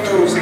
going to